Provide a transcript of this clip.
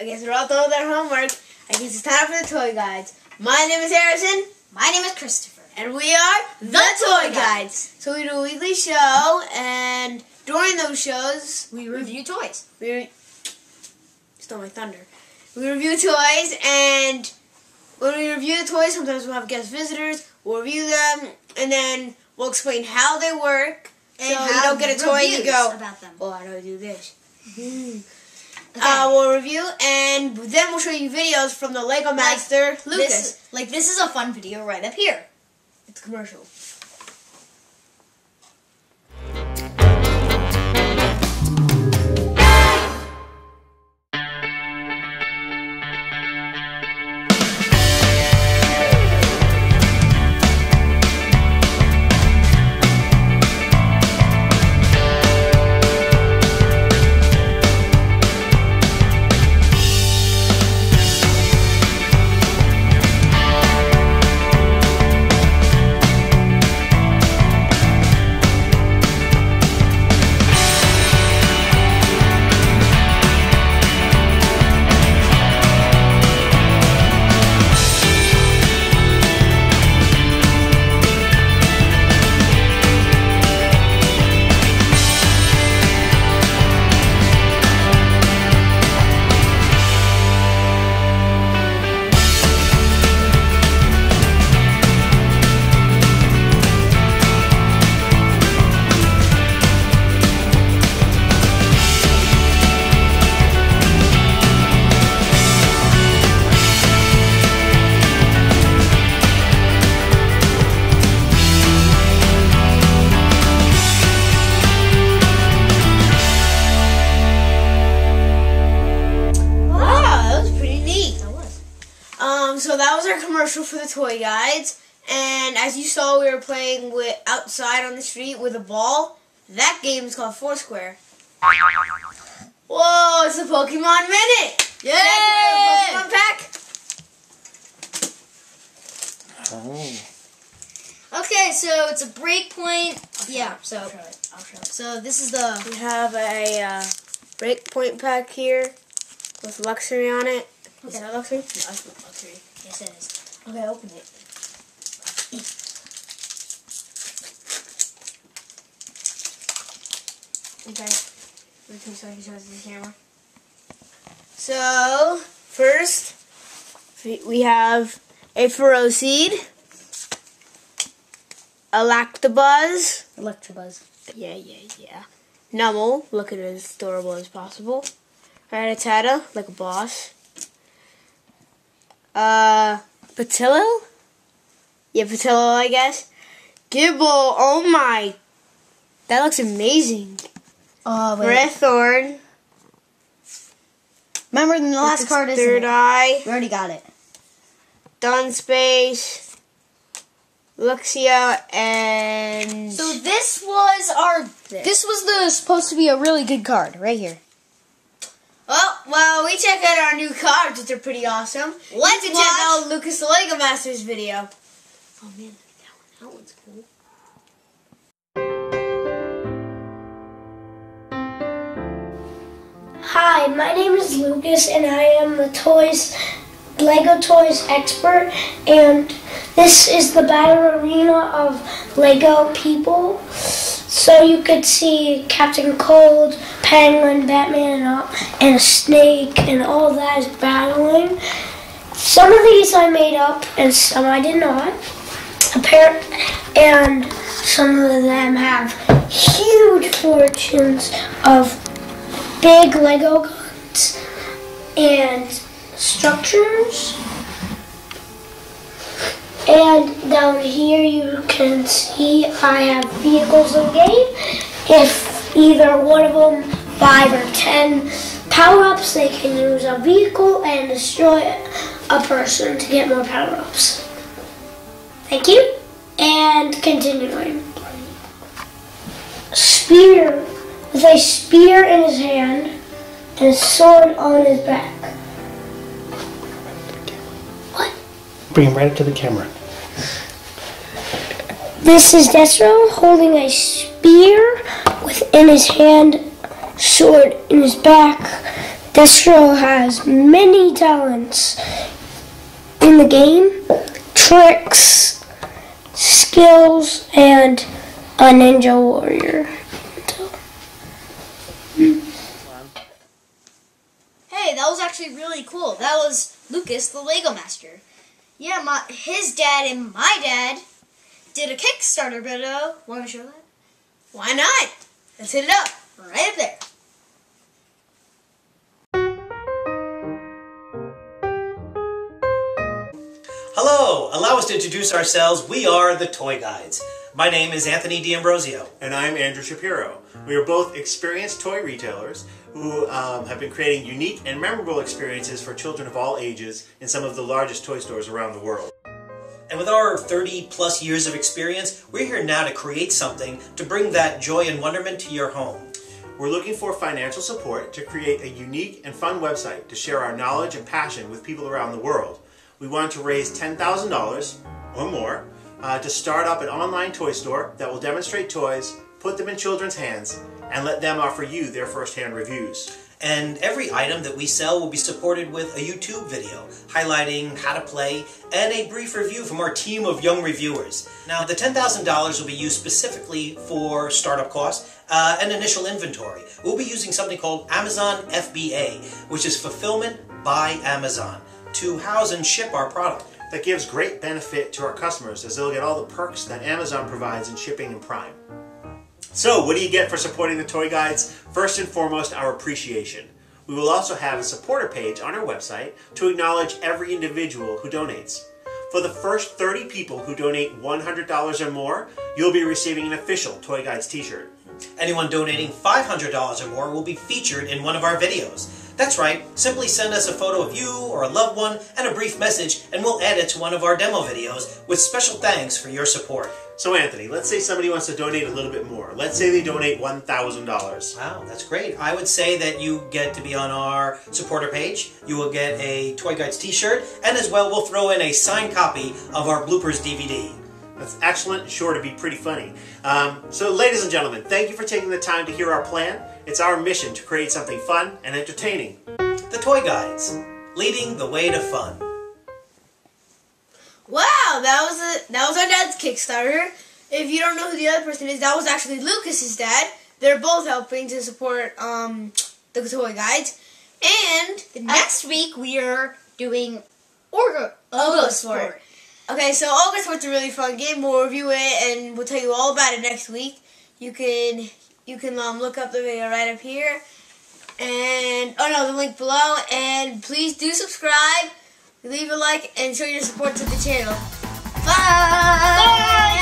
I guess they're all done with their homework. I guess it's time for the toy guides. My name is Harrison. My name is Christopher. And we are the, the Toy, toy guides. So we do a weekly show, and during those shows, we review toys. We re- stole my thunder. We review toys, and when we review the toys, sometimes we'll have guest visitors. We'll review them, and then we'll explain how they work. And so you don't get a toy and you go, about them. "Well, do I do this?" Mm-hmm. Okay. Uh, we'll review, and then we'll show you videos from the Lego Master like Lucas. This, like this is a fun video right up here. It's commercial. Was our commercial for the toy guides. And as you saw, we were playing with outside on the street with a ball. That game is called Foursquare. Whoa, it's a Pokemon Minute! Yay! Pokemon pack. Oh. Okay, so it's a breakpoint. Yeah, so I'll show it. I'll show it. So this is the. We have a uh, breakpoint pack here with luxury on it. Is that luxury? No, luxury. Yes, it is. Okay, open it. Okay. Wait so I can show the camera. So, first, we have a Ferroseed, a Lactabuzz. Electabuzz. Yeah, yeah, yeah. Numel, look at it as adorable as possible. Rattata, like a boss. Uh, Patillo? Yeah, Patillo, I guess. Gible, oh my. That looks amazing. Oh, wait. Remember the last card is Third Eye. We already got it. Dunsparce. Luxio and So this was our this. this was the supposed to be a really good card right here. Well, we check out our new cards, which are pretty awesome. Let's check out Lucas the Lego Masters video. Oh, man, that, one, that one's cool. Hi, my name is Lucas, and I am the Toys Lego Toys expert, and this is the battle arena of Lego people. So you could see Captain Cold, Penguin, Batman, and, all, and a snake, and all that is battling. Some of these I made up, and some I did not. Apparent, and some of them have huge fortunes of big Lego guns and structures. And down here you can see I have vehicles in game. If either one of them, five or ten power-ups, they can use a vehicle and destroy a person to get more power-ups. Thank you. And continuing. Spear, with a spear in his hand and a sword on his back. What? Bring him right up to the camera. This is Destro holding a spear within his hand, sword in his back, Destro has many talents in the game, tricks, skills, and a ninja warrior. Hey, that was actually really cool. That was Lucas, the Lego Master. Yeah, my his dad and my dad did a Kickstarter video. Want to show that? Why not? Let's hit it up. Right up there. Hello, allow us to introduce ourselves. We are the Toy Guides. My name is Anthony D'Ambrosio. And I'm Andrew Shapiro. We are both experienced toy retailers who um, have been creating unique and memorable experiences for children of all ages in some of the largest toy stores around the world. And with our 30 plus years of experience, we're here now to create something to bring that joy and wonderment to your home. We're looking for financial support to create a unique and fun website to share our knowledge and passion with people around the world. We want to raise $10,000 or more uh, to start up an online toy store that will demonstrate toys, put them in children's hands, and let them offer you their first-hand reviews. And every item that we sell will be supported with a YouTube video highlighting how to play and a brief review from our team of young reviewers. Now, the $10,000 will be used specifically for startup costs uh, and initial inventory. We'll be using something called Amazon FBA, which is Fulfillment by Amazon, to house and ship our product. That gives great benefit to our customers as they'll get all the perks that Amazon provides in shipping and Prime. So, what do you get for supporting the Toy Guides? First and foremost, our appreciation. We will also have a supporter page on our website to acknowledge every individual who donates. For the first 30 people who donate $100 or more, you'll be receiving an official Toy Guides t-shirt. Anyone donating $500 or more will be featured in one of our videos. That's right, simply send us a photo of you or a loved one and a brief message and we'll add it to one of our demo videos with special thanks for your support. So Anthony, let's say somebody wants to donate a little bit more. Let's say they donate $1,000. Wow, that's great. I would say that you get to be on our supporter page. You will get a Toy Guides t-shirt and as well we'll throw in a signed copy of our bloopers DVD. That's excellent, sure to be pretty funny. Um, so ladies and gentlemen, thank you for taking the time to hear our plan. It's our mission to create something fun and entertaining. The Toy Guides, leading the way to fun. Wow, that was a that was our dad's Kickstarter. If you don't know who the other person is, that was actually Lucas's dad. They're both helping to support um, the toy guides. And next week we are doing Orgo Ogo Ogo Sport. Okay, so August was a really fun game. We'll review it and we'll tell you all about it next week. You can you can um, look up the video right up here, and oh no, the link below. And please do subscribe, leave a like, and show your support to the channel. Bye. Bye.